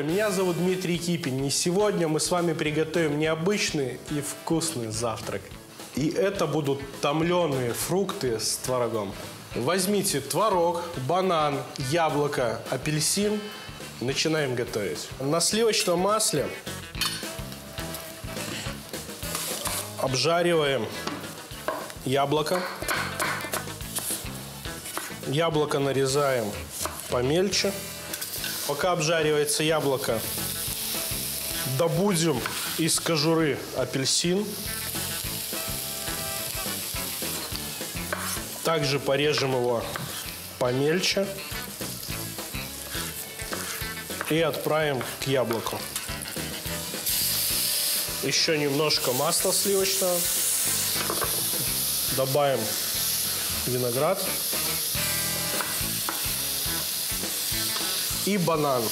Меня зовут Дмитрий Кипин, и сегодня мы с вами приготовим необычный и вкусный завтрак. И это будут томленые фрукты с творогом. Возьмите творог, банан, яблоко, апельсин. Начинаем готовить. На сливочном масле обжариваем яблоко. Яблоко нарезаем помельче. Пока обжаривается яблоко, добудем из кожуры апельсин. Также порежем его помельче и отправим к яблоку. Еще немножко масла сливочного. Добавим виноград. И банан.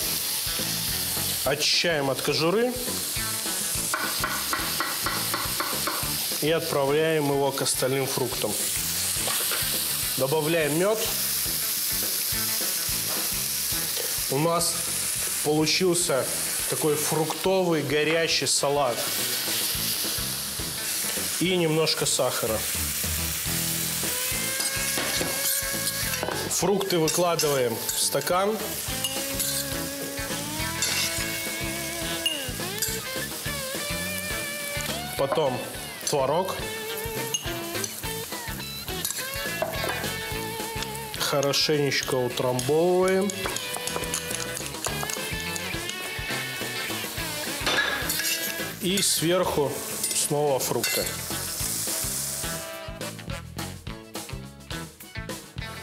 Очищаем от кожуры и отправляем его к остальным фруктам. Добавляем мед. У нас получился такой фруктовый горячий салат. И немножко сахара. Фрукты выкладываем в стакан. Потом творог. Хорошенечко утрамбовываем. И сверху снова фрукты.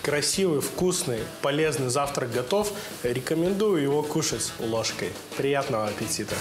Красивый, вкусный, полезный завтрак готов. Рекомендую его кушать ложкой. Приятного аппетита!